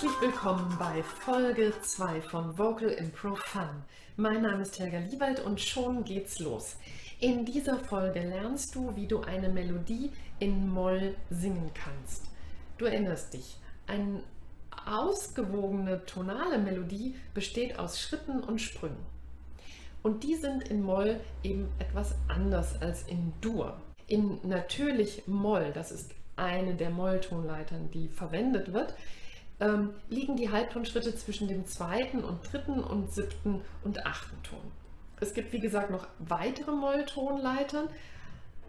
Herzlich willkommen bei Folge 2 von Vocal Improv Fun. Mein Name ist Helga Liewald und schon geht's los. In dieser Folge lernst du, wie du eine Melodie in Moll singen kannst. Du erinnerst dich, eine ausgewogene tonale Melodie besteht aus Schritten und Sprüngen. Und die sind in Moll eben etwas anders als in Dur. In natürlich Moll, das ist eine der Molltonleitern, die verwendet wird, ähm, liegen die Halbtonschritte zwischen dem zweiten und dritten und siebten und achten Ton. Es gibt wie gesagt noch weitere Molltonleitern,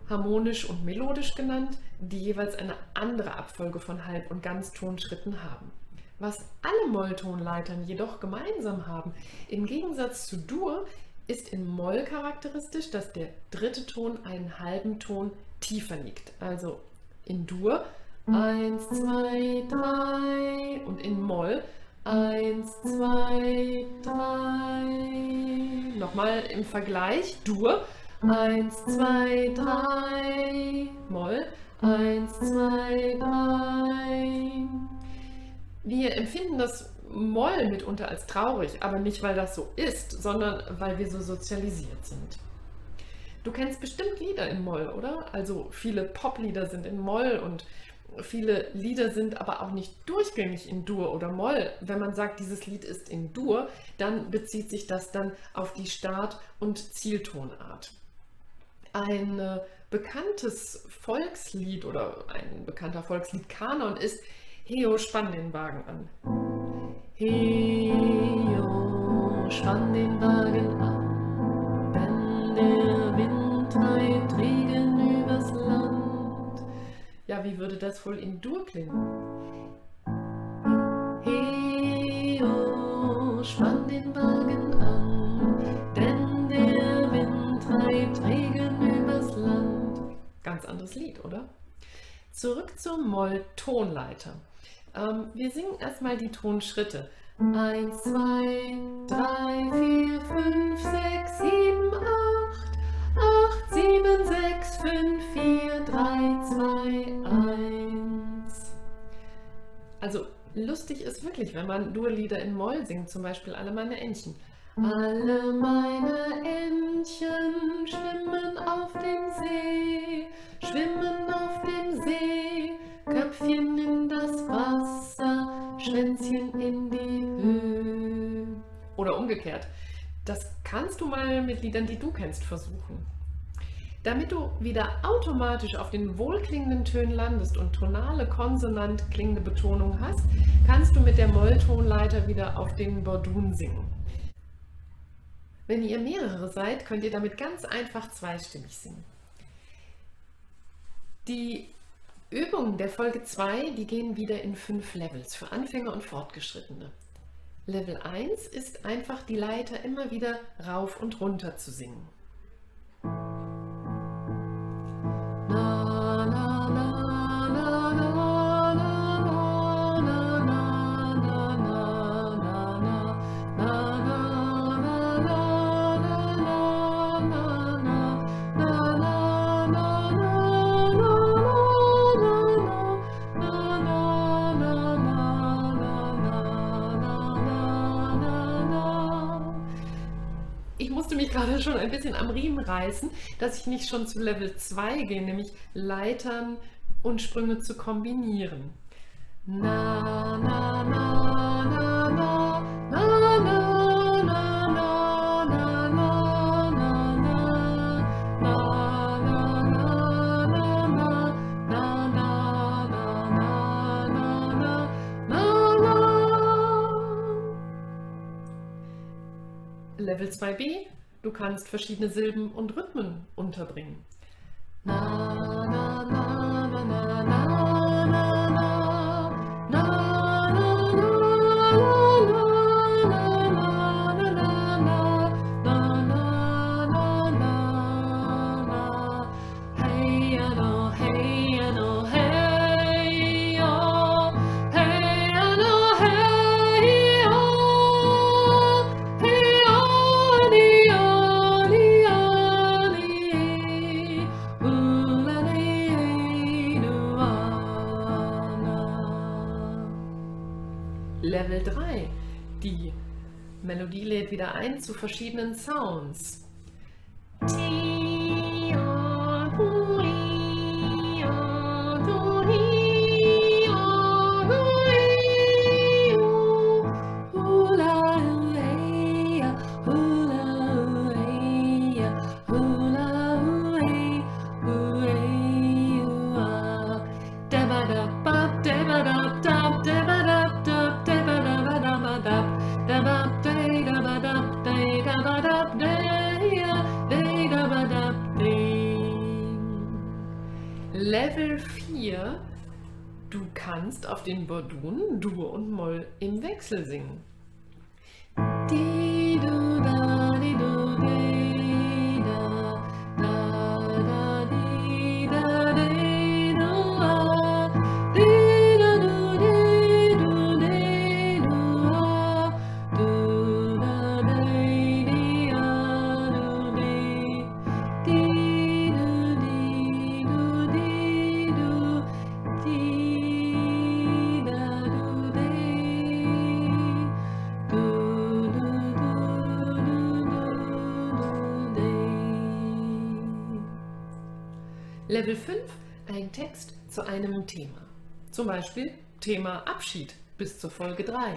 harmonisch und melodisch genannt, die jeweils eine andere Abfolge von Halb- und Ganztonschritten haben. Was alle Molltonleitern jedoch gemeinsam haben, im Gegensatz zu Dur, ist in Moll charakteristisch, dass der dritte Ton einen halben Ton tiefer liegt. Also in Dur 1, 2, 3 und in Moll 1, 2, 3. Nochmal im Vergleich Dur 1, 2, 3, Moll 1, 2, 3. Wir empfinden das Moll mitunter als traurig, aber nicht, weil das so ist, sondern weil wir so sozialisiert sind. Du kennst bestimmt Lieder in Moll, oder? Also viele Poplieder sind in Moll und viele Lieder sind aber auch nicht durchgängig in Dur oder Moll. Wenn man sagt, dieses Lied ist in Dur, dann bezieht sich das dann auf die Start- und Zieltonart. Ein äh, bekanntes Volkslied oder ein bekannter Volksliedkanon ist Heo, spann den Wagen an. Heo, spann den Wagen an, wie würde das wohl in Dur klingen? Heo, spann den Wagen an, denn der Wind treibt Regen übers Land. Ganz anderes Lied, oder? Zurück zur Moll-Tonleiter. Ähm, wir singen erstmal die Tonschritte. 1, 2, 3, 4, 5, 6, 7, 8, 8, 7, 6, 5, 4, 3, 2, 1. Also lustig ist wirklich, wenn man Durlieder in Moll singt, zum Beispiel Alle meine Entchen. Alle meine Entchen schwimmen auf dem See, schwimmen auf dem See, Köpfchen in das Wasser, Schwänzchen in die Höhe. Oder umgekehrt. Das kannst du mal mit Liedern, die du kennst, versuchen. Damit du wieder automatisch auf den wohlklingenden Tönen landest und tonale, konsonant klingende Betonung hast, kannst du mit der Molltonleiter wieder auf den Bordun singen. Wenn ihr mehrere seid, könnt ihr damit ganz einfach zweistimmig singen. Die Übungen der Folge 2, die gehen wieder in fünf Levels für Anfänger und Fortgeschrittene. Level 1 ist einfach die Leiter immer wieder rauf und runter zu singen. gerade schon ein bisschen am Riemen reißen, dass ich nicht schon zu Level 2 gehe, nämlich Leitern und Sprünge zu kombinieren. Na, na, na, na, na, na, na. Level 2b du kannst verschiedene Silben und Rhythmen unterbringen. Na, zu verschiedenen Sounds. Level 4. Du kannst auf den Bordun Dur und Moll im Wechsel singen. Di, Level 5, ein Text zu einem Thema. Zum Beispiel Thema Abschied bis zur Folge 3.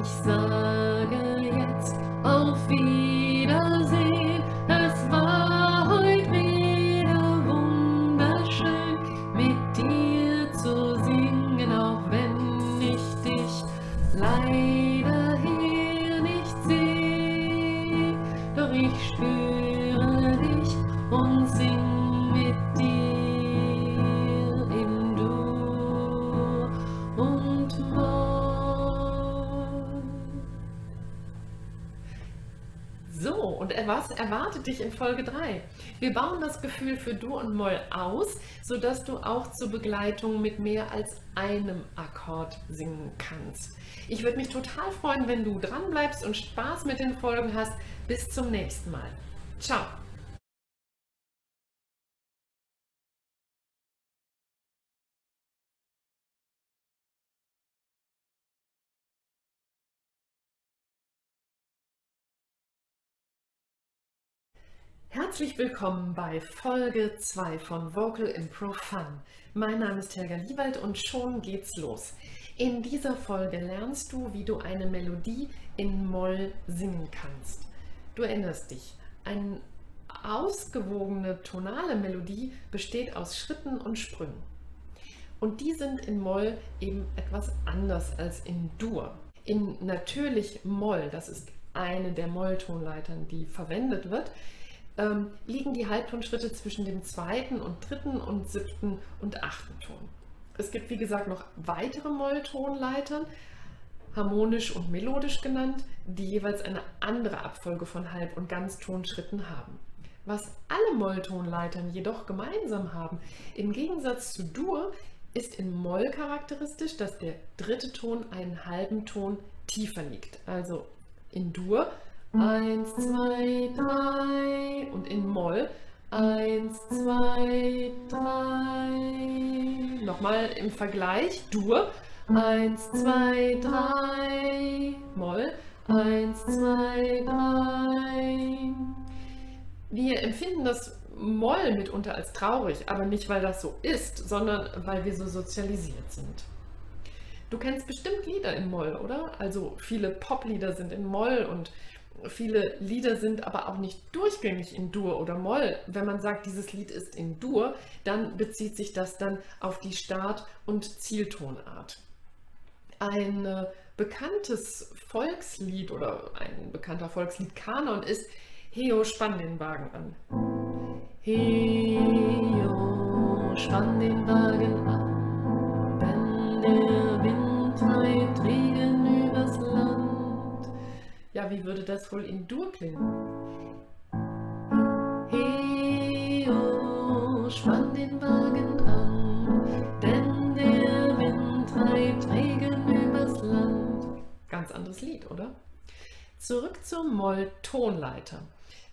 Ich sage jetzt auf Wiedersehen. So, und was erwartet dich in Folge 3? Wir bauen das Gefühl für Dur und Moll aus, sodass du auch zur Begleitung mit mehr als einem Akkord singen kannst. Ich würde mich total freuen, wenn du dran bleibst und Spaß mit den Folgen hast. Bis zum nächsten Mal. Ciao. Herzlich willkommen bei Folge 2 von Vocal Improv Fun. Mein Name ist Helga Liewald und schon geht's los. In dieser Folge lernst du, wie du eine Melodie in Moll singen kannst. Du erinnerst dich, eine ausgewogene tonale Melodie besteht aus Schritten und Sprüngen. Und die sind in Moll eben etwas anders als in Dur. In natürlich Moll, das ist eine der Molltonleitern, die verwendet wird, ähm, liegen die Halbtonschritte zwischen dem zweiten und dritten und siebten und achten Ton. Es gibt, wie gesagt, noch weitere Molltonleitern, harmonisch und melodisch genannt, die jeweils eine andere Abfolge von Halb- und Ganztonschritten haben. Was alle Molltonleitern jedoch gemeinsam haben, im Gegensatz zu Dur, ist in Moll charakteristisch, dass der dritte Ton einen halben Ton tiefer liegt. Also in Dur 1, 2, 3 und in Moll 1, 2, 3. Nochmal im Vergleich Dur 1, 2, 3 Moll 1, 2, 3. Wir empfinden das Moll mitunter als traurig, aber nicht, weil das so ist, sondern weil wir so sozialisiert sind. Du kennst bestimmt Lieder in Moll, oder? Also viele Poplieder sind in Moll und viele Lieder sind aber auch nicht durchgängig in Dur oder Moll. Wenn man sagt, dieses Lied ist in Dur, dann bezieht sich das dann auf die Start- und Zieltonart. Ein äh, bekanntes Volkslied oder ein bekannter Volksliedkanon ist Heo, spann den Wagen an. Heo, spann den Wagen an, wenn der Wind Land. Ja, wie würde das wohl in Dur klingen? Heo, spann den Wagen an, denn der Wind treibt Regen übers Land. Ganz anderes Lied, oder? Zurück zur Moll-Tonleiter.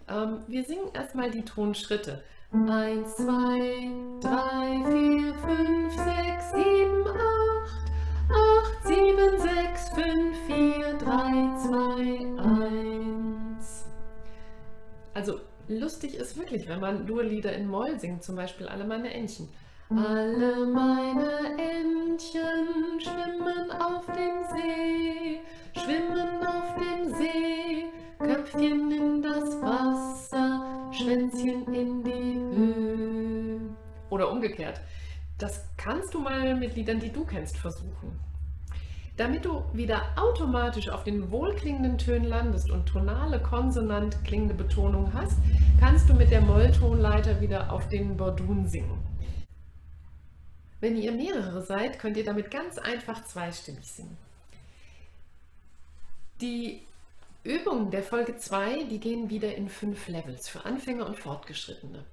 Ähm, wir singen erstmal die Tonschritte. 1, 2, 3, 4, 5, 6, 7, 8, 8, 7, 6, 5, 4, 3, 2, 1. Also lustig ist wirklich, wenn man Durlieder in Moll singt, zum Beispiel Alle meine Entchen. Alle meine Entchen schwimmen auf dem See, schwimmen auf dem See, Köpfchen in das Wasser, Schwänzchen in die Höhe. Oder umgekehrt. Das kannst du mal mit Liedern, die du kennst, versuchen. Damit du wieder automatisch auf den wohlklingenden Tönen landest und tonale, konsonant klingende Betonung hast, kannst du mit der Molltonleiter wieder auf den Bordun singen. Wenn ihr mehrere seid, könnt ihr damit ganz einfach zweistimmig singen. Die Übungen der Folge 2, die gehen wieder in fünf Levels für Anfänger und Fortgeschrittene.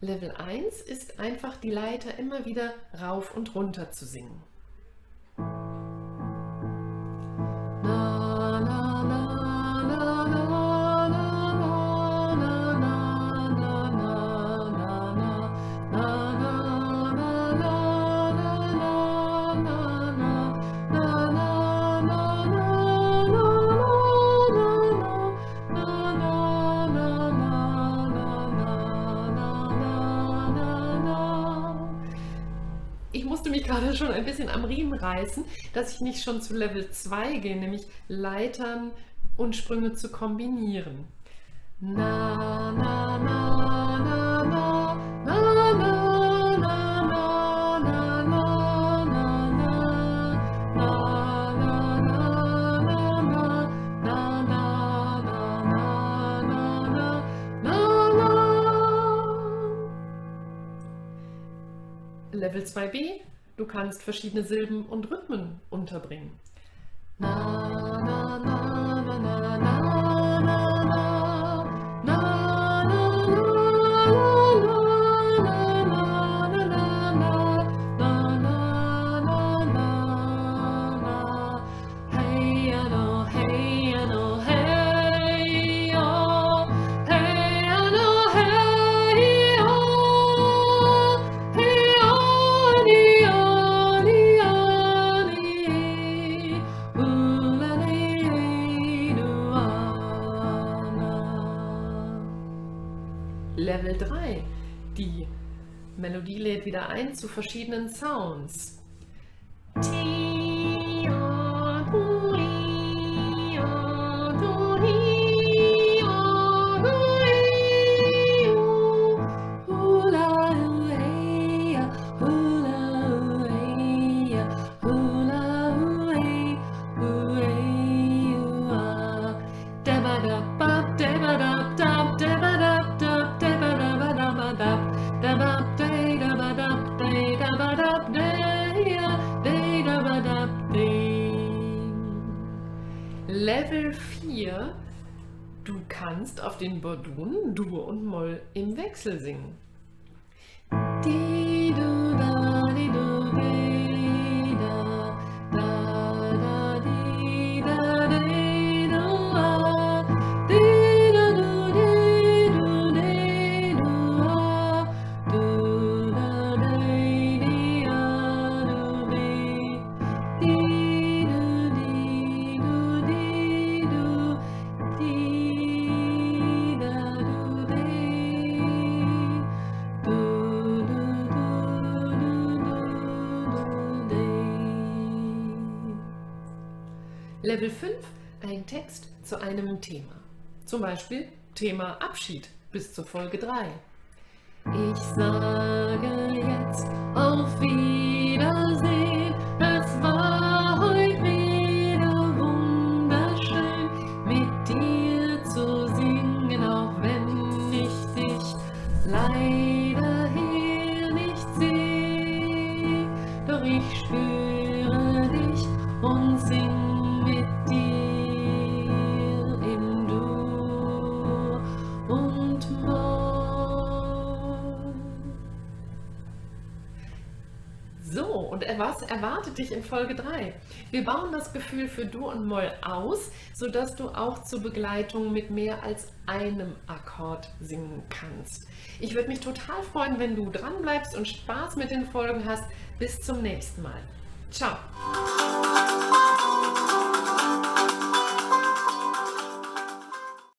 Level 1 ist einfach die Leiter immer wieder rauf und runter zu singen. gerade schon ein bisschen am Riemen reißen, dass ich nicht schon zu Level 2 gehe, nämlich Leitern und Sprünge zu kombinieren. Na, na, na, na, na, na, na. Level 2b du kannst verschiedene Silben und Rhythmen unterbringen. Na, na, na, na, na, na, verschiedenen Sounds. Level 4. Du kannst auf den Bordun Dur und Moll im Wechsel singen. Di, Level 5, ein Text zu einem Thema. Zum Beispiel Thema Abschied bis zur Folge 3. Ich sage jetzt auf Wiedersehen. So, und was erwartet dich in Folge 3? Wir bauen das Gefühl für Dur und Moll aus, sodass du auch zur Begleitung mit mehr als einem Akkord singen kannst. Ich würde mich total freuen, wenn du dran bleibst und Spaß mit den Folgen hast. Bis zum nächsten Mal. Ciao!